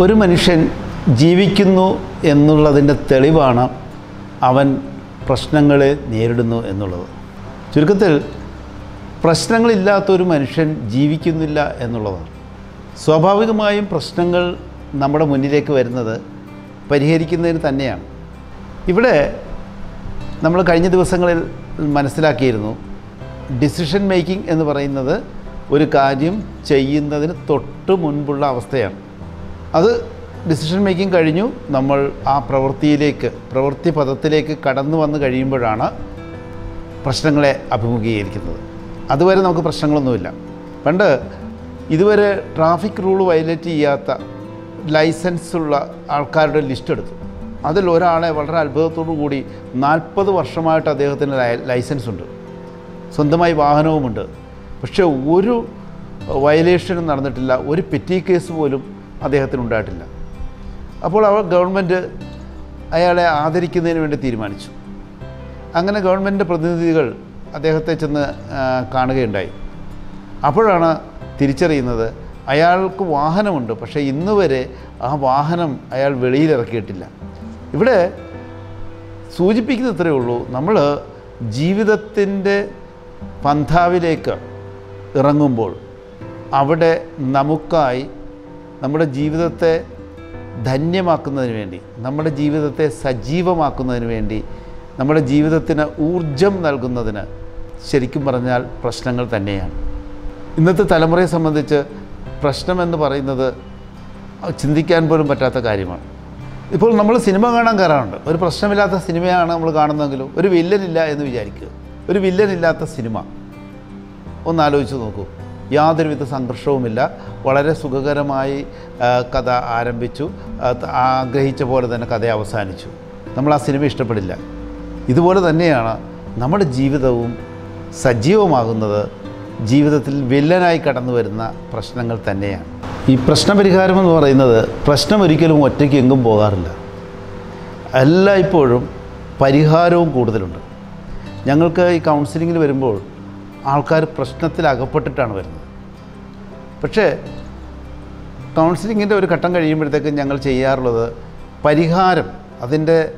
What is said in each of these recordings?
ഒരു മനുഷ്യൻ ജീവിക്കുന്നു എന്നുള്ളതിന്റെ തെളിവാണ് അവൻ പ്രശ്നങ്ങളെ നേരിടുന്നു എന്നുള്ളത്. ചുരുക്കത്തിൽ പ്രശ്നങ്ങളില്ലാത്തൊരു മനുഷ്യൻ ജീവിക്കുന്നില്ല എന്നുള്ളതാണ്. സ്വാഭാവികമായും പ്രശ്നങ്ങൾ നമ്മുടെ മുന്നിലേക്ക് വരുന്നത് പരിഹരിക്കുന്നതിന് തന്നെയാണ്. ഇവിടെ നമ്മൾ കഴിഞ്ഞ ദിവസങ്ങളിൽ മനസ്സിലാക്കിയിരുന്നു ഡിസിഷൻ മേക്കിംഗ് എന്ന് പറയുന്നത് ഒരു കാര്യം ചെയ്യുന്നതിന് തൊട്ട് മുൻപുള്ള അവസ്ഥയാണ്. അത് ഡിസിഷൻ മേക്കിംഗ് കഴിഞ്ഞു. നമ്മൾ ആ പ്രവൃത്തിയിലേക്ക് പ്രവൃത്തി പദത്തിലേക്ക് കടന്നു വന്ന് കഴിയുമ്പോഴാണ് പ്രശ്നങ്ങളെ അഭിമുഖീകരിക്കുന്നത്. അതുവരെ നമുക്ക് പ്രശ്നങ്ങളൊന്നുമില്ല. പണ്ട് ഇതുവരെ ട്രാഫിക് റൂൾ വയലേറ്റ് ചെയ്യാത്ത ലൈസൻസുള്ള ആൾക്കാരുടെ ലിസ്റ്റ് എടുത്തു. അതിൽ ഒരാളെ വളരെ അത്ഭുതത്തോടു കൂടി നാൽപ്പത് വർഷമായിട്ട് അദ്ദേഹത്തിന് ലൈസൻസ് ഉണ്ട്. സ്വന്തമായി വാഹനവുമുണ്ട്. പക്ഷേ ഒരു വയലേഷനും നടന്നിട്ടില്ല. ഒരു പെറ്റി കേസ് പോലും അദ്ദേഹത്തിന് ഉണ്ടായിട്ടില്ല അപ്പോൾ അവർ ഗവൺമെന്റ് അയാളെ ആദരിക്കുന്നതിന് വേണ്ടി തീരുമാനിച്ചു. അങ്ങനെ ഗവൺമെന്റ് പ്രതിനിധികൾ അദ്ദേഹത്തെ ചെന്ന് കാണുകയുണ്ടായി. അപ്പോഴാണ് തിരിച്ചറിയുന്നത് അയാൾക്ക് വാഹനമുണ്ട് പക്ഷേ ഇന്ന് വരെ ആ വാഹനം അയാൾ വെളിയിലിറക്കിയിട്ടില്ല. ഇവിടെ സൂചിപ്പിക്കുന്നത് ഇത്രയേ ഉള്ളൂ നമ്മൾ ജീവിതത്തിന്റെ പന്ഥാവിലേക്ക് ഇറങ്ങുമ്പോൾ അവിടെ നമുക്കായി നമ്മുടെ ജീവിതത്തെ ധന്യമാക്കുന്നതിന് വേണ്ടി നമ്മുടെ ജീവിതത്തെ സജീവമാക്കുന്നതിന് വേണ്ടി നമ്മുടെ ജീവിതത്തിന് ഊർജം നൽകുന്നതിന് ശരിക്കും പറഞ്ഞാൽ പ്രശ്നങ്ങൾ തന്നെയാണ്. ഇന്നത്തെ തലമുറയെ സംബന്ധിച്ച് പ്രശ്നമെന്ന് പറയുന്നത് ചിന്തിക്കാൻ പോലും പറ്റാത്ത കാര്യമാണ്. ഇപ്പോൾ നമ്മൾ സിനിമ കാണാൻ കയറാറുണ്ട്. ഒരു പ്രശ്നമില്ലാത്ത സിനിമയാണ് നമ്മൾ കാണുന്നതെങ്കിലും ഒരു വില്ലനില്ല എന്ന് വിചാരിക്കുക. ഒരു വില്ലനില്ലാത്ത സിനിമ. ഒന്ന് ആലോചിച്ച് നോക്കൂ. യാതൊരുവിധ സംഘർഷവുമില്ല. വളരെ സുഖകരമായി കഥ ആരംഭിച്ചു. ആഗ്രഹിച്ച പോലെ തന്നെ കഥ അവസാനിച്ചു. നമ്മൾ ആ സിനിമ ഇഷ്ടപ്പെടില്ല. ഇതുപോലെ തന്നെയാണ് നമ്മുടെ ജീവിതവും സജീവമാകുന്നത്. ജീവിതത്തിൽ വില്ലനായി കടന്നു വരുന്ന പ്രശ്നങ്ങൾ തന്നെയാണ്. ഈ പ്രശ്നപരിഹാരം എന്ന് പറയുന്നത് പ്രശ്നം ഒരിക്കലും ഒറ്റയ്ക്ക് എങ്ങും പോകാറില്ല. എല്ലായ്പ്പോഴും പരിഹാരവും കൂടുതലുണ്ട്. ഞങ്ങൾക്ക് ഈ കൗൺസിലിങ്ങിൽ വരുമ്പോൾ ആൾക്കാർ പ്രശ്നത്തിൽ അകപ്പെട്ടിട്ടാണ് വരുന്നത്. പക്ഷേ കൗൺസിലിങ്ങിന്റെ ഒരു ഘട്ടം കഴിയുമ്പോഴത്തേക്കും ഞങ്ങൾ ചെയ്യാറുള്ളത് പരിഹാരം അതിന്റെ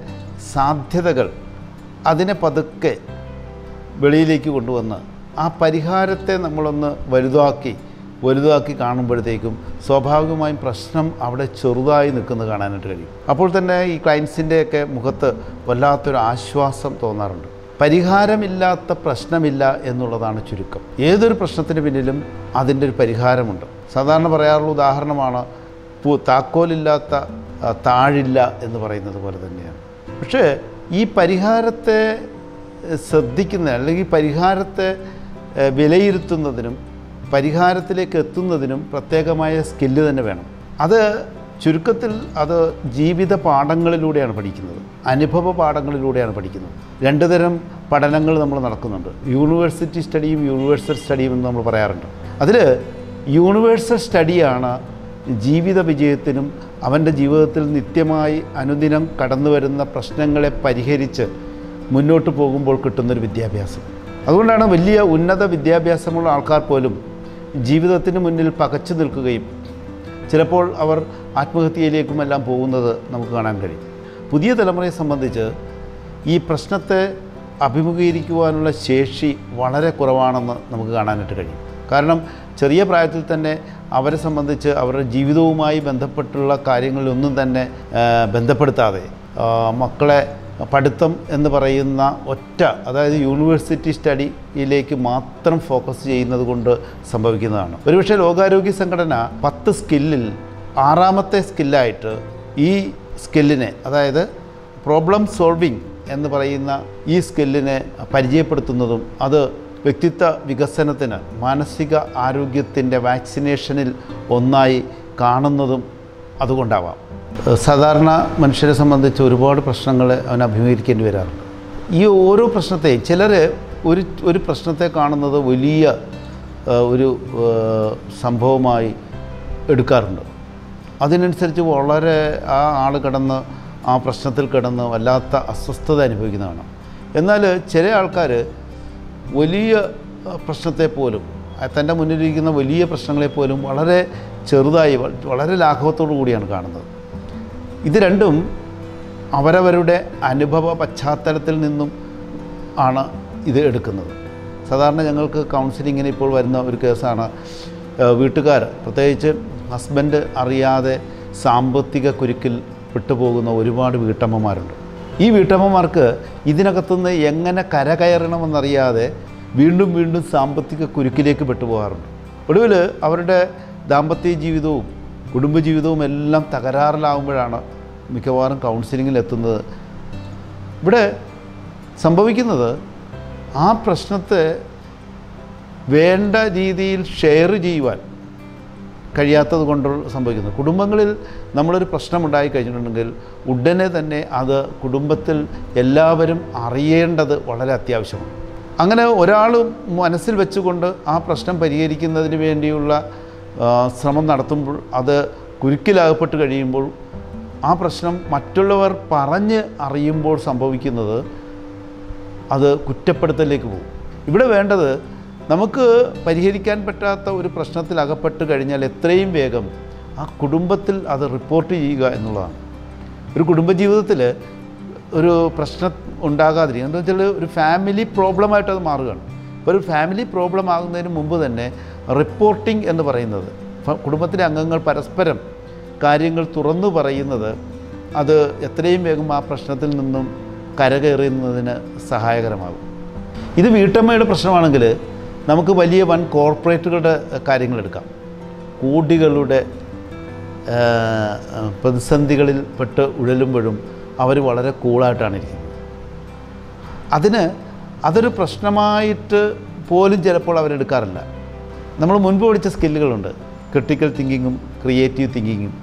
സാധ്യതകൾ അതിനെ പതുക്കെ വെളിയിലേക്ക് കൊണ്ടുവന്ന് ആ പരിഹാരത്തെ നമ്മളൊന്ന് വലുതാക്കി വലുതാക്കി കാണുമ്പോഴത്തേക്കും സ്വാഭാവികമായും പ്രശ്നം അവിടെ ചെറുതായി നിൽക്കുന്നത് കാണാനായിട്ട് കഴിയും. അപ്പോൾ തന്നെ ഈ ക്ലയൻസിന്റെയൊക്കെ മുഖത്ത് വല്ലാത്തൊരു ആശ്വാസം തോന്നാറുണ്ട്. പരിഹാരമില്ലാത്ത പ്രശ്നമില്ല എന്നുള്ളതാണ് ചുരുക്കം. ഏതൊരു പ്രശ്നത്തിന് പിന്നിലും അതിന്റെ ഒരു പരിഹാരമുണ്ട്. സാധാരണ പറയാറുള്ള ഉദാഹരണമാണ് താക്കോലില്ലാത്ത താഴില്ല എന്ന് പറയുന്നത് പോലെ തന്നെയാണ്. പക്ഷേ ഈ പരിഹാരത്തെ ശ്രദ്ധിക്കുന്ന അല്ലെങ്കിൽ പരിഹാരത്തെ വിലയിരുത്തുന്നതിനും പരിഹാരത്തിലേക്ക് എത്തുന്നതിനും പ്രത്യേകമായ സ്കില്ല് തന്നെ വേണം. അത് ചുരുക്കത്തിൽ അത് ജീവിത പാഠങ്ങളിലൂടെയാണ് പഠിക്കുന്നത്. അനുഭവ പാഠങ്ങളിലൂടെയാണ് പഠിക്കുന്നത്. രണ്ട് തരം പഠനങ്ങൾ നമ്മൾ നടക്കുന്നുണ്ട്. യൂണിവേഴ്സിറ്റി സ്റ്റഡിയും യൂണിവേഴ്സൽ സ്റ്റഡിയും എന്ന് നമ്മൾ പറയാറുണ്ട്. അതിൽ യൂണിവേഴ്സൽ സ്റ്റഡിയാണ് ജീവിത വിജയത്തിനും അവന്റെ ജീവിതത്തിൽ നിത്യമായി അനുദിനം കടന്നു വരുന്ന പ്രശ്നങ്ങളെ പരിഹരിച്ച് മുന്നോട്ട് പോകുമ്പോൾ കിട്ടുന്നൊരു വിദ്യാഭ്യാസം. അതുകൊണ്ടാണ് വലിയ ഉന്നത വിദ്യാഭ്യാസമുള്ള ആൾക്കാർ പോലും ജീവിതത്തിന് മുന്നിൽ പകച്ചു നിൽക്കുകയും ചിലപ്പോൾ അവർ ആത്മഹത്യയിലേക്കും എല്ലാം പോകുന്നത് നമുക്ക് കാണാൻ കഴിയും. പുതിയ തലമുറയെ സംബന്ധിച്ച് ഈ പ്രശ്നത്തെ അഭിമുഖീകരിക്കുവാനുള്ള ശേഷി വളരെ കുറവാണെന്ന് നമുക്ക് കാണാനായിട്ട് കഴിയും. കാരണം ചെറിയ പ്രായത്തിൽ തന്നെ അവരെ സംബന്ധിച്ച് അവരുടെ ജീവിതവുമായി ബന്ധപ്പെട്ടുള്ള കാര്യങ്ങളിലൊന്നും തന്നെ ബന്ധപ്പെടുത്താതെ മക്കളെ പഠിത്തം എന്ന് പറയുന്ന ഒറ്റ അതായത് യൂണിവേഴ്സിറ്റി സ്റ്റഡിയിലേക്ക് മാത്രം ഫോക്കസ് ചെയ്യുന്നത് കൊണ്ട് സംഭവിക്കുന്നതാണ്. ഒരുപക്ഷെ ലോകാരോഗ്യ സംഘടന പത്ത് സ്കില്ലിൽ ആറാമത്തെ സ്കില്ലായിട്ട് ഈ സ്കില്ലിനെ അതായത് പ്രോബ്ലം സോൾവിങ് എന്ന് പറയുന്ന ഈ സ്കില്ലിനെ പരിചയപ്പെടുത്തുന്നതും അത് വ്യക്തിത്വ വികസനത്തിന് മാനസിക ആരോഗ്യത്തിന്റെ വാക്സിനേഷനിൽ ഒന്നായി കാണുന്നതും അതുകൊണ്ടാവാം. സാധാരണ മനുഷ്യരെ സംബന്ധിച്ച് ഒരുപാട് പ്രശ്നങ്ങൾ അവൻ അഭിമുഖീകരിക്കേണ്ടി വരാറുണ്ട്. ഈ ഓരോ പ്രശ്നത്തെ ചിലർ ഒരു ഒരു പ്രശ്നത്തെ കാണുന്നത് വലിയ ഒരു സംഭവമായി എടുക്കാറുണ്ട്. അതിനനുസരിച്ച് വളരെ ആ ആൾ കിടന്ന് ആ പ്രശ്നത്തിൽ കിടന്ന് വല്ലാത്ത അസ്വസ്ഥത അനുഭവിക്കുന്നതാണ്. എന്നാൽ ചില ആൾക്കാർ വലിയ പ്രശ്നത്തെ പോലും തന്റെ മുന്നിലിരിക്കുന്ന വലിയ പ്രശ്നങ്ങളെ പോലും വളരെ ചെറുതായി വളരെ ലാഘവത്തോടു കൂടിയാണ് കാണുന്നത്. ഇത് രണ്ടും അവരവരുടെ അനുഭവ പശ്ചാത്തലത്തിൽ നിന്നും ആണ് ഇത് എടുക്കുന്നത്. സാധാരണ ഞങ്ങൾക്ക് കൗൺസിലിങ്ങിന് ഇപ്പോൾ വരുന്ന ഒരു കേസാണ് വീട്ടുകാർ പ്രത്യേകിച്ച് ഹസ്ബൻഡ് അറിയാതെ സാമ്പത്തിക കുരുക്കിൽ വിട്ടുപോകുന്ന ഒരുപാട് വീട്ടമ്മമാരുണ്ട്. ഈ വീട്ടമ്മമാർക്ക് ഇതിനകത്തുനിന്ന് എങ്ങനെ കരകയറണമെന്നറിയാതെ വീണ്ടും വീണ്ടും സാമ്പത്തിക കുരുക്കിലേക്ക് പെട്ടുപോകാറുണ്ട്. ഒടുവിൽ അവരുടെ ദാമ്പത്യ ജീവിതവും കുടുംബജീവിതവും എല്ലാം തകരാറിലാവുമ്പോഴാണ് മിക്കവാറും കൗൺസിലിങ്ങിൽ എത്തുന്നത്. ഇവിടെ സംഭവിക്കുന്നത് ആ പ്രശ്നത്തെ വേണ്ട രീതിയിൽ ഷെയർ ചെയ്യുവാൻ കഴിയാത്തത് കൊണ്ട് സംഭവിക്കുന്നത്. കുടുംബങ്ങളിൽ നമ്മളൊരു പ്രശ്നമുണ്ടായി കഴിഞ്ഞിട്ടുണ്ടെങ്കിൽ ഉടനെ തന്നെ അത് കുടുംബത്തിൽ എല്ലാവരും അറിയേണ്ടത് വളരെ അത്യാവശ്യമാണ്. അങ്ങനെ ഒരാൾ മനസ്സിൽ വെച്ചുകൊണ്ട് ആ പ്രശ്നം പരിഹരിക്കുന്നതിന് വേണ്ടിയുള്ള ശ്രമം നടത്തുമ്പോൾ അത് കുരുക്കിലാകപ്പെട്ട് കഴിയുമ്പോൾ ആ പ്രശ്നം മറ്റുള്ളവർ പറഞ്ഞ് അറിയുമ്പോൾ സംഭവിക്കുന്നത് അത് കുറ്റപ്പെടുത്തലിലേക്ക് പോകും. ഇവിടെ വേണ്ടത് നമുക്ക് പരിഹരിക്കാൻ പറ്റാത്ത ഒരു പ്രശ്നത്തിൽ അകപ്പെട്ട് കഴിഞ്ഞാൽ എത്രയും വേഗം ആ കുടുംബത്തിൽ അത് റിപ്പോർട്ട് ചെയ്യുക എന്നുള്ളതാണ്. ഒരു കുടുംബജീവിതത്തിൽ ഒരു പ്രശ്നം ഉണ്ടാകാതിരിക്കുക എന്താ വെച്ചാൽ ഒരു ഫാമിലി പ്രോബ്ലമായിട്ട് അത് മാറുകയാണ്. ഒരു ഫാമിലി പ്രോബ്ലം ആകുന്നതിന് മുമ്പ് തന്നെ റിപ്പോർട്ടിംഗ് എന്ന് പറയുന്നത്. കുടുംബത്തിലെ അംഗങ്ങൾ പരസ്പരം കാര്യങ്ങൾ തുറന്നു പറയുന്നത് അത് എത്രയും വേഗം ആ പ്രശ്നത്തിൽ നിന്നും കരകയറുന്നതിന് സഹായകരമാകും. ഇത് വീട്ടമ്മയുടെ പ്രശ്നമാണെങ്കിൽ നമുക്ക് വലിയ വൻ കോർപ്പറേറ്റുകളുടെ കാര്യങ്ങൾ എടുക്കാം. കൂടികളുടെ പ്രതിസന്ധികളിൽ പെട്ട് ഉഴലുമ്പോഴും അവർ വളരെ കൂളായിട്ടാണ് ഇരിക്കുന്നത്. അതിന് അതൊരു പ്രശ്നമായിട്ട് പോലും ചിലപ്പോൾ അവരെടുക്കാറില്ല. നമ്മൾ മുൻപ് പഠിച്ച സ്കില്ലുകളുണ്ട്. Critical തിങ്കിങ്ങും creative തിങ്കിങ്ങും.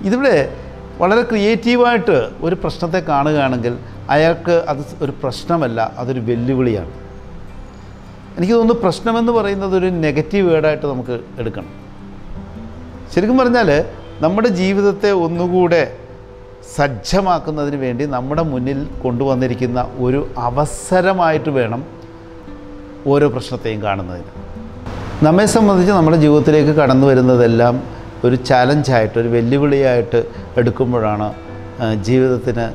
ഇതിവിടെ വളരെ ക്രിയേറ്റീവായിട്ട് ഒരു പ്രശ്നത്തെ കാണുകയാണെങ്കിൽ അയാൾക്ക് അത് ഒരു പ്രശ്നമല്ല അതൊരു വെല്ലുവിളിയാണ്. എനിക്ക് തോന്നുന്നു പ്രശ്നമെന്ന് പറയുന്നത് ഒരു നെഗറ്റീവ് വേർഡായിട്ട് നമുക്ക് എടുക്കണം. ശരിക്കും പറഞ്ഞാൽ നമ്മുടെ ജീവിതത്തെ ഒന്നുകൂടെ സജ്ജമാക്കുന്നതിന് വേണ്ടി നമ്മുടെ മുന്നിൽ കൊണ്ടുവന്നിരിക്കുന്ന ഒരു അവസരമായിട്ട് വേണം ഓരോ പ്രശ്നത്തെയും കാണുന്നതിന്. നമ്മെ സംബന്ധിച്ച് നമ്മുടെ ജീവിതത്തിലേക്ക് കടന്നു വരുന്നതെല്ലാം ഒരു ചാലഞ്ചായിട്ട് ഒരു വെല്ലുവിളിയായിട്ട് എടുക്കുമ്പോഴാണ് ജീവിതത്തിന്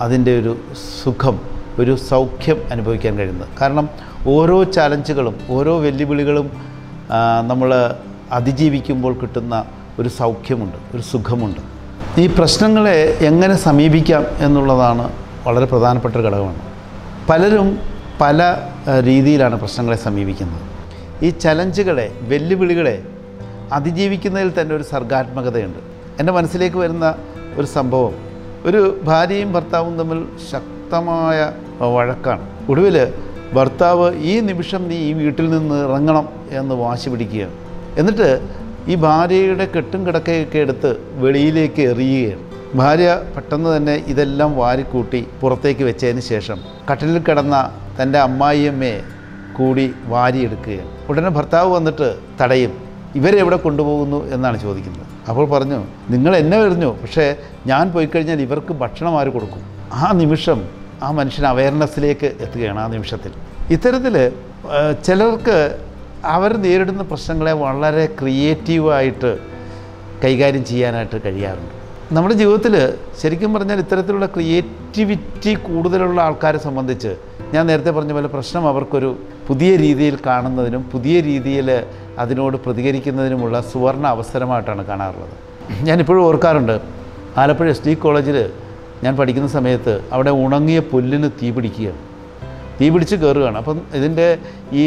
അതിന്റെ ഒരു സുഖം ഒരു സൗഖ്യം അനുഭവിക്കാൻ കഴിയുന്നത്. കാരണം ഓരോ ചലഞ്ചുകളും ഓരോ വെല്ലുവിളികളും നമ്മൾ അതിജീവിക്കുമ്പോൾ കിട്ടുന്ന ഒരു സൗഖ്യമുണ്ട് ഒരു സുഖമുണ്ട്. ഈ പ്രശ്നങ്ങളെ എങ്ങനെ സമീപിക്കാം എന്നുള്ളതാണ് വളരെ പ്രധാനപ്പെട്ട ഒരു ഘടകമാണ്. പലരും പല രീതിയിലാണ് പ്രശ്നങ്ങളെ സമീപിക്കുന്നത്. ഈ ചലഞ്ചുകളെ വെല്ലുവിളികളെ അതിജീവിക്കുന്നതിൽ തന്നെ ഒരു സർഗാത്മകതയുണ്ട്. എന്റെ മനസ്സിലേക്ക് വരുന്ന ഒരു സംഭവം ഒരു ഭാര്യയും ഭർത്താവും തമ്മിൽ ശക്തമായ വഴക്കാണ്. ഒടുവിൽ ഭർത്താവ് ഈ നിമിഷം നീ ഈ വീട്ടിൽ നിന്ന് ഇറങ്ങണം എന്ന് വാശി പിടിക്കുകയാണ്. എന്നിട്ട് ഈ ഭാര്യയുടെ കെട്ടും കിടക്കയൊക്കെ എടുത്ത് വെളിയിലേക്ക് എറിയുകയാണ്. ഭാര്യ പെട്ടെന്ന് തന്നെ ഇതെല്ലാം വാരിക്കൂട്ടി പുറത്തേക്ക് വെച്ചതിന് ശേഷം കട്ടിലിൽ കിടന്ന തന്റെ അമ്മായിയമ്മയെ കൂടി വാരിയെടുക്കുകയാണ്. ഉടനെ ഭർത്താവ് വന്നിട്ട് തടയും ഇവരെവിടെ കൊണ്ടുപോകുന്നു? എന്നാണ് ചോദിക്കുന്നത്. അപ്പോൾ പറഞ്ഞു നിങ്ങൾ എന്നെ വരുന്നു പക്ഷേ ഞാൻ പോയി കഴിഞ്ഞാൽ ഇവർക്ക് ഭക്ഷണം ആര് കൊടുക്കും? ആ നിമിഷം ആ മനുഷ്യൻ അവയർനെസ്സിലേക്ക് എത്തുകയാണ് ആ നിമിഷത്തിൽ. ഇത്തരത്തിൽ ചിലർക്ക് അവർ നേരിടുന്ന പ്രശ്നങ്ങളെ വളരെ ക്രിയേറ്റീവായിട്ട് കൈകാര്യം ചെയ്യാനായിട്ട് കഴിയാറുണ്ട്. നമ്മുടെ ജീവിതത്തിൽ ശരിക്കും പറഞ്ഞാൽ ഇത്തരത്തിലുള്ള ക്രിയേറ്റിവിറ്റി കൂടുതലുള്ള ആൾക്കാരെ സംബന്ധിച്ച് ഞാൻ നേരത്തെ പറഞ്ഞ പോലെ പ്രശ്നം അവർക്കൊരു പുതിയ രീതിയിൽ കാണുന്നതിനും പുതിയ രീതിയിൽ അതിനോട് പ്രതികരിക്കുന്നതിനുമുള്ള സുവർണ അവസരമായിട്ടാണ് കാണാറുള്ളത്. ഞാനിപ്പോഴും ഓർക്കാറുണ്ട് ആലപ്പുഴ എസ് ഡി കോളേജിൽ ഞാൻ പഠിക്കുന്ന സമയത്ത് അവിടെ ഉണങ്ങിയ പുല്ലിന് തീ പിടിക്കുകയാണ് തീ പിടിച്ച് കയറുകയാണ്. അപ്പം ഇതിന്റെ ഈ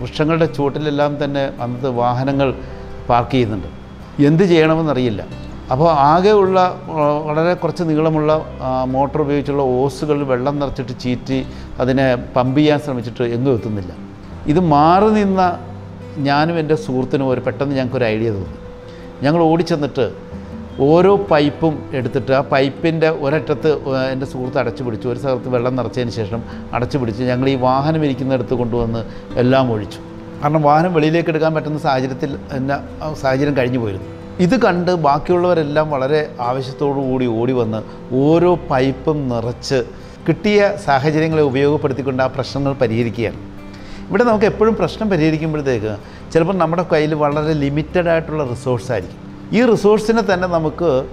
വൃക്ഷങ്ങളുടെ ചുവട്ടിലെല്ലാം തന്നെ അന്നത്തെ വാഹനങ്ങൾ പാർക്ക് ചെയ്യുന്നുണ്ട്. എന്ത് ചെയ്യണമെന്നറിയില്ല. അപ്പോൾ ആകെയുള്ള വളരെ കുറച്ച് നീളമുള്ള മോട്ടോർ ഉപയോഗിച്ചുള്ള ഓസുകൾ വെള്ളം നിറച്ചിട്ട് ചീറ്റി അതിനെ പമ്പ് ചെയ്യാൻ ശ്രമിച്ചിട്ട് എങ്ങും എത്തുന്നില്ല. ഇത് മാറി നിന്ന ഞാനും എന്റെ സുഹൃത്തിനും ഒരു പെട്ടെന്ന് ഞങ്ങൾക്കൊരു ഐഡിയ തോന്നി. ഞങ്ങൾ ഓടിച്ചെന്നിട്ട് ഓരോ പൈപ്പും എടുത്തിട്ട് ആ പൈപ്പിന്റെ ഒരറ്റത്ത് എന്റെ സുഹൃത്ത് അടച്ചു പിടിച്ചു. ഒരു സ്ഥലത്ത് വെള്ളം നിറച്ചതിന് ശേഷം അടച്ചു പിടിച്ച് ഞങ്ങൾ ഈ വാഹനം ഇരിക്കുന്നിടത്ത് കൊണ്ടുവന്ന് എല്ലാം ഒഴിച്ചു. കാരണം വാഹനം വെളിയിലേക്ക് എടുക്കാൻ പറ്റുന്ന സാഹചര്യത്തിൽ എന്നെ സാഹചര്യം കഴിഞ്ഞു പോയിരുന്നു. ഇത് കണ്ട് ബാക്കിയുള്ളവരെല്ലാം വളരെ ആവശ്യത്തോടു കൂടി ഓടി വന്ന് ഓരോ പൈപ്പും നിറച്ച് കിട്ടിയ സാഹചര്യങ്ങളെ ഉപയോഗപ്പെടുത്തിക്കൊണ്ട് ആ പ്രശ്നങ്ങൾ പരിഹരിക്കുകയാണ്. ഇവിടെ നമുക്ക് എപ്പോഴും പ്രശ്നം പരിഹരിക്കുമ്പോഴത്തേക്ക് ചിലപ്പോൾ നമ്മുടെ കയ്യിൽ വളരെ ലിമിറ്റഡ് ആയിട്ടുള്ള റിസോഴ്സ് ആയിരിക്കും. ഈ റിസോഴ്സിനെ തന്നെ നമുക്ക്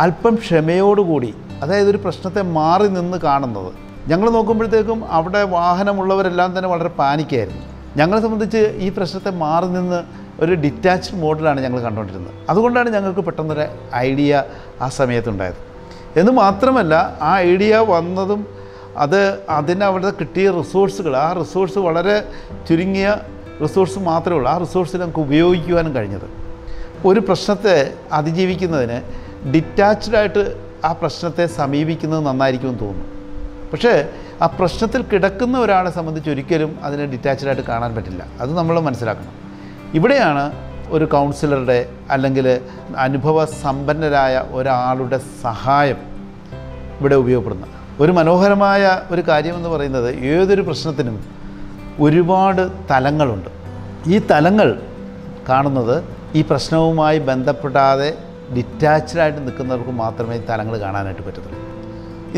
അല്പം ക്ഷമയോടുകൂടി അതായത് ഒരു പ്രശ്നത്തെ മാറി നിന്ന് കാണുന്നത്. ഞങ്ങൾ നോക്കുമ്പോഴത്തേക്കും അവിടെ വാഹനമുള്ളവരെല്ലാം തന്നെ വളരെ പാനിക്കായിരുന്നു. ഞങ്ങളെ സംബന്ധിച്ച് ഈ പ്രശ്നത്തെ മാറി നിന്ന് ഒരു ഡിറ്റാച്ച്ഡ് മോഡിലാണ് ഞങ്ങൾ കണ്ടുകൊണ്ടിരുന്നത്. അതുകൊണ്ടാണ് ഞങ്ങൾക്ക് പെട്ടെന്നൊരു ഐഡിയ ആ സമയത്തുണ്ടായത്. എന്ന് മാത്രമല്ല ആ ഐഡിയ വന്നതും അത് അതിന് അവിടെ കിട്ടിയ റിസോഴ്സുകൾ ആ റിസോഴ്സ് വളരെ ചുരുങ്ങിയ റിസോഴ്സ് മാത്രമേ ഉള്ളൂ. ആ റിസോഴ്സ് നമുക്ക് ഉപയോഗിക്കുവാനും കഴിഞ്ഞത്. ഒരു പ്രശ്നത്തെ അതിജീവിക്കുന്നതിന് ഡിറ്റാച്ച്ഡ് ആയിട്ട് ആ പ്രശ്നത്തെ സമീപിക്കുന്നത് നന്നായിരിക്കുമെന്ന് തോന്നുന്നു. പക്ഷേ ആ പ്രശ്നത്തിൽ കിടക്കുന്ന ഒരാളെ സംബന്ധിച്ച് ഒരിക്കലും അതിനെ ഡിറ്റാച്ച്ഡ് ആയിട്ട് കാണാൻ പറ്റില്ല. അത് നമ്മൾ മനസ്സിലാക്കണം. ഇവിടെയാണ് ഒരു കൗൺസിലറുടെ അല്ലെങ്കിൽ അനുഭവ സമ്പന്നരായ ഒരാളുടെ സഹായം ഇവിടെ ഉപയോഗപ്പെടുന്നത്. ഒരു മനോഹരമായ ഒരു കാര്യമെന്ന് പറയുന്നത് ഏതൊരു പ്രശ്നത്തിനും ഒരുപാട് തലങ്ങളുണ്ട്. ഈ തലങ്ങൾ കാണുന്നത് ഈ പ്രശ്നവുമായി ബന്ധപ്പെടാതെ ഡിറ്റാച്ച്ഡായിട്ട് നിൽക്കുന്നവർക്ക് മാത്രമേ തലങ്ങൾ കാണാനായിട്ട് പറ്റത്തുള്ളൂ.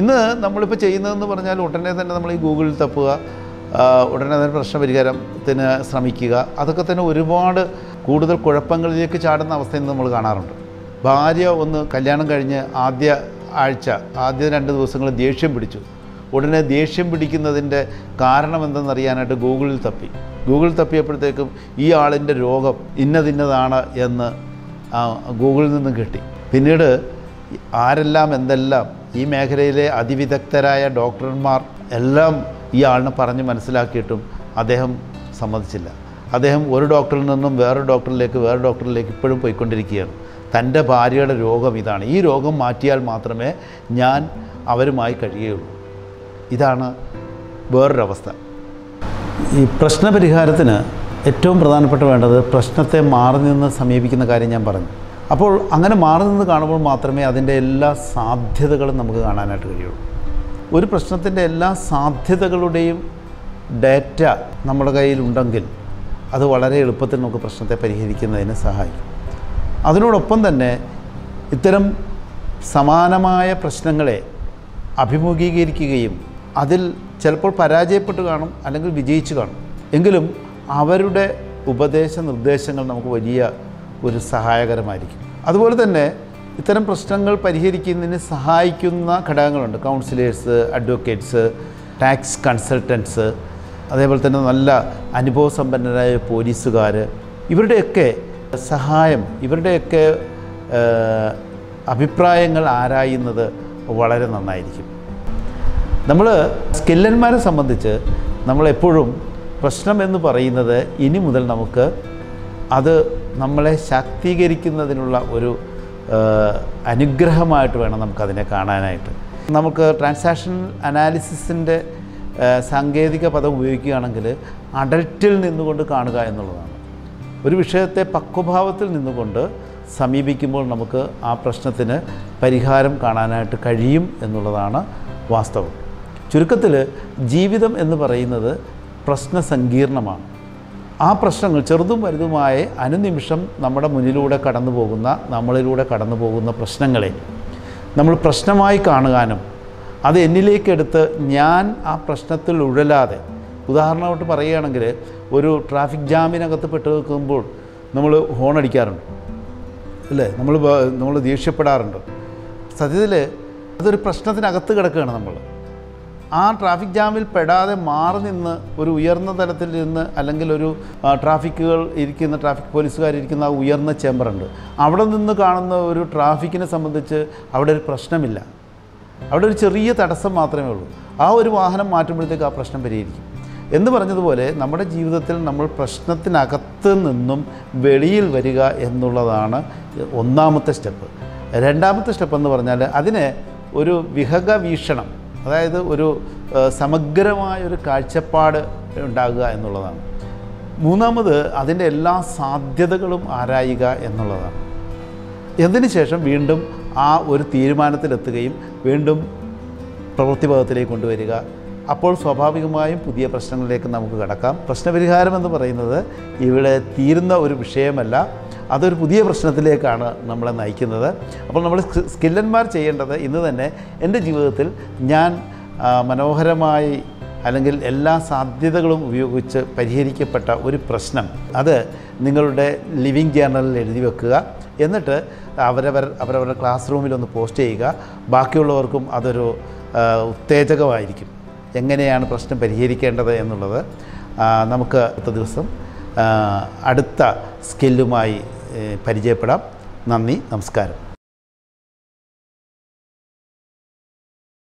ഇന്ന് നമ്മളിപ്പോൾ ചെയ്യുന്നതെന്ന് പറഞ്ഞാൽ ഉടനെ തന്നെ നമ്മൾ ഈ ഗൂഗിളിൽ തപ്പുക ഉടനെ തന്നെ പ്രശ്ന പരിഹാരത്തിന് ശ്രമിക്കുക. അതൊക്കെ തന്നെ ഒരുപാട് കൂടുതൽ കുഴപ്പങ്ങളിലേക്ക് ചാടുന്ന അവസ്ഥയിൽ നമ്മൾ കാണാറുണ്ട്. ഭാര്യ ഒന്ന് കല്യാണം കഴിഞ്ഞ് ആദ്യ ആഴ്ച ആദ്യ രണ്ട് ദിവസങ്ങൾ ദേഷ്യം പിടിച്ചു. ഉടനെ ദേഷ്യം പിടിക്കുന്നതിന്റെ കാരണം എന്തെന്നറിയാനായിട്ട് ഗൂഗിളിൽ തപ്പി. ഗൂഗിളിൽ തപ്പിയപ്പോഴത്തേക്കും ഈ ആളിന്റെ രോഗം ഇന്നതിന്നതാണ് എന്ന് ഗൂഗിളിൽ നിന്നും കിട്ടി. പിന്നീട് ആരെല്ലാം എന്തെല്ലാം ഈ മേഖലയിലെ അതിവിദഗ്ധരായ ഡോക്ടർമാർ എല്ലാം ഈ ആളിനെ പറഞ്ഞ് മനസ്സിലാക്കിയിട്ടും അദ്ദേഹം സമ്മതിച്ചില്ല. അദ്ദേഹം ഒരു ഡോക്ടറിൽ നിന്നും വേറെ ഡോക്ടറിലേക്ക് വേറെ ഡോക്ടറിലേക്ക് ഇപ്പോഴും പോയിക്കൊണ്ടിരിക്കുകയാണ്. തന്റെ ഭാര്യയുടെ രോഗം ഇതാണ്. ഈ രോഗം മാറ്റിയാൽ മാത്രമേ ഞാൻ അവരുമായി കഴിയുകയുള്ളൂ. ഇതാണ് വേറൊരവസ്ഥ. ഈ പ്രശ്നപരിഹാരത്തിന് ഏറ്റവും പ്രധാനപ്പെട്ട വേണ്ടത് പ്രശ്നത്തെ മാറി നിന്ന് സമീപിക്കുന്ന കാര്യം ഞാൻ പറഞ്ഞു. അപ്പോൾ അങ്ങനെ മാറി നിന്ന് കാണുമ്പോൾ മാത്രമേ അതിന്റെ എല്ലാ സാധ്യതകളും നമുക്ക് കാണാനായിട്ട് കഴിയുള്ളൂ. ഒരു പ്രശ്നത്തിന്റെ എല്ലാ സാധ്യതകളുടെയും ഡാറ്റ നമ്മുടെ കയ്യിലുണ്ടെങ്കിൽ അത് വളരെ എളുപ്പത്തിൽ നമുക്ക് പ്രശ്നത്തെ പരിഹരിക്കുന്നതിന് സഹായിക്കും. അതിനോടൊപ്പം തന്നെ ഇത്തരം സമാനമായ പ്രശ്നങ്ങളെ അഭിമുഖീകരിക്കുകയും അതിൽ ചിലപ്പോൾ പരാജയപ്പെട്ട് കാണും അല്ലെങ്കിൽ വിജയിച്ചു കാണും. എങ്കിലും അവരുടെ ഉപദേശ നിർദ്ദേശങ്ങൾ നമുക്ക് വലിയ ഒരു സഹായകരമായിരിക്കും. അതുപോലെ തന്നെ ഇത്തരം പ്രശ്നങ്ങൾ പരിഹരിക്കുന്നതിന് സഹായിക്കുന്ന ഘടകങ്ങളുണ്ട്. കൗൺസിലേഴ്സ് അഡ്വക്കേറ്റ്സ് ടാക്സ് കൺസൾട്ടൻസ് അതേപോലെ തന്നെ നല്ല അനുഭവസമ്പന്നരായ പോലീസുകാർ ഇവരുടെയൊക്കെ സഹായം ഇവരുടെയൊക്കെ അഭിപ്രായങ്ങൾ ആരായുന്നത് വളരെ നന്നായിരിക്കും. നമ്മൾ സ്കില്ലന്മാരെ സംബന്ധിച്ച് നമ്മളെപ്പോഴും പ്രശ്നം എന്ന് പറയുന്നത് ഇനി മുതൽ നമുക്ക് അത് നമ്മളെ ശാക്തീകരിക്കുന്നതിനുള്ള ഒരു അനുഗ്രഹമായിട്ട് വേണം നമുക്കതിനെ കാണാനായിട്ട്. നമുക്ക് ട്രാൻസാക്ഷൻ അനാലിസിസിന്റെ സാങ്കേതിക പദം ഉപയോഗിക്കുകയാണെങ്കിൽ അഡൽറ്റിൽ നിന്നുകൊണ്ട് കാണുക എന്നുള്ളതാണ്. ഒരു വിഷയത്തെ പക്വഭാവത്തിൽ നിന്നുകൊണ്ട് സമീപിക്കുമ്പോൾ നമുക്ക് ആ പ്രശ്നത്തിന് പരിഹാരം കാണാനായിട്ട് കഴിയും എന്നുള്ളതാണ് വാസ്തവം. ചുരുക്കത്തിൽ ജീവിതം എന്ന് പറയുന്നത് പ്രശ്ന സങ്കീർണമാണ്. ആ പ്രശ്നങ്ങൾ ചെറുതും വലുതുമായ അനുനിമിഷം നമ്മുടെ മുന്നിലൂടെ കടന്നു പോകുന്ന നമ്മളിലൂടെ കടന്നു പോകുന്ന പ്രശ്നങ്ങളെ നമ്മൾ പ്രശ്നമായി കാണുവാനും അത് എന്നിലേക്കെടുത്ത് ഞാൻ ആ പ്രശ്നത്തിൽ ഉഴലാതെ ഉദാഹരണമായിട്ട് പറയുകയാണെങ്കിൽ ഒരു ട്രാഫിക് ജാമിനകത്ത് പെട്ട് നിൽക്കുമ്പോൾ നമ്മൾ ഹോൺ അടിക്കാറുണ്ട്. അല്ലേ? നമ്മൾ നമ്മൾ ദേഷ്യപ്പെടാറുണ്ട്. സത്യത്തിൽ അതൊരു പ്രശ്നത്തിനകത്ത് കിടക്കുകയാണ് നമ്മൾ ആ ട്രാഫിക് ജാമിൽ പെടാതെ മാറി നിന്ന് ഒരു ഉയർന്ന തലത്തിൽ നിന്ന് അല്ലെങ്കിൽ ഒരു ട്രാഫിക്കുകൾ ഇരിക്കുന്ന ട്രാഫിക് പോലീസുകാർ ഇരിക്കുന്ന ആ ഉയർന്ന ചേമ്പറുണ്ട് അവിടെ നിന്ന് കാണുന്ന ഒരു ട്രാഫിക്കിനെ സംബന്ധിച്ച് അവിടെ ഒരു പ്രശ്നമില്ല. അവിടെ ഒരു ചെറിയ തടസ്സം മാത്രമേ ഉള്ളൂ. ആ ഒരു വാഹനം മാറ്റുമ്പോഴത്തേക്ക് ആ പ്രശ്നം പരിഹരിക്കും. എന്ന് പറഞ്ഞതുപോലെ നമ്മുടെ ജീവിതത്തിൽ നമ്മൾ പ്രശ്നത്തിനകത്ത് നിന്നും വെളിയിൽ വരിക എന്നുള്ളതാണ് ഒന്നാമത്തെ സ്റ്റെപ്പ്. രണ്ടാമത്തെ സ്റ്റെപ്പ് എന്ന് പറഞ്ഞാൽ അതിനെ ഒരു വിഹക വീക്ഷണം അതായത് ഒരു സമഗ്രമായ ഒരു കാഴ്ചപ്പാട് ഉണ്ടാകുക എന്നുള്ളതാണ്. മൂന്നാമത് അതിന്റെ എല്ലാ സാധ്യതകളും ആരായുക എന്നുള്ളതാണ്. എന്നതിന് ശേഷം വീണ്ടും ആ ഒരു തീരുമാനത്തിലെത്തുകയും വീണ്ടും പ്രവൃത്തിപഥത്തിലേക്ക് കൊണ്ടുവരിക? അപ്പോൾ സ്വാഭാവികമായും പുതിയ പ്രശ്നങ്ങളിലേക്ക് നമുക്ക് കടക്കാം. പ്രശ്നപരിഹാരം എന്ന് പറയുന്നത് ഇവിടെ തീരുന്ന ഒരു വിഷയമല്ല. അതൊരു പുതിയ പ്രശ്നത്തിലേക്കാണ് നമ്മളെ നയിക്കുന്നത്. അപ്പോൾ നമ്മൾ സ്കി- സ്കില്ലന്മാർ ചെയ്യേണ്ടത് ഇന്ന് തന്നെ എന്റെ ജീവിതത്തിൽ ഞാൻ മനോഹരമായി അല്ലെങ്കിൽ എല്ലാ സാധ്യതകളും ഉപയോഗിച്ച് പരിഹരിക്കപ്പെട്ട ഒരു പ്രശ്നം. അത് നിങ്ങളുടെ ലിവിങ് ജേർണലിൽ എഴുതി വെക്കുക. എന്നിട്ട് അവരവർ അവരവരുടെ ക്ലാസ് റൂമിലൊന്ന് പോസ്റ്റ് ചെയ്യുക. ബാക്കിയുള്ളവർക്കും അതൊരു ഉത്തേജകമായിരിക്കും. എങ്ങനെയാണ് പ്രശ്നം പരിഹരിക്കേണ്ടത് എന്നുള്ളത് നമുക്ക് അടുത്ത ദിവസം അടുത്ത സ്കില്ലുമായി പരിചയപ്പെടാം. നന്ദി നമസ്കാരം.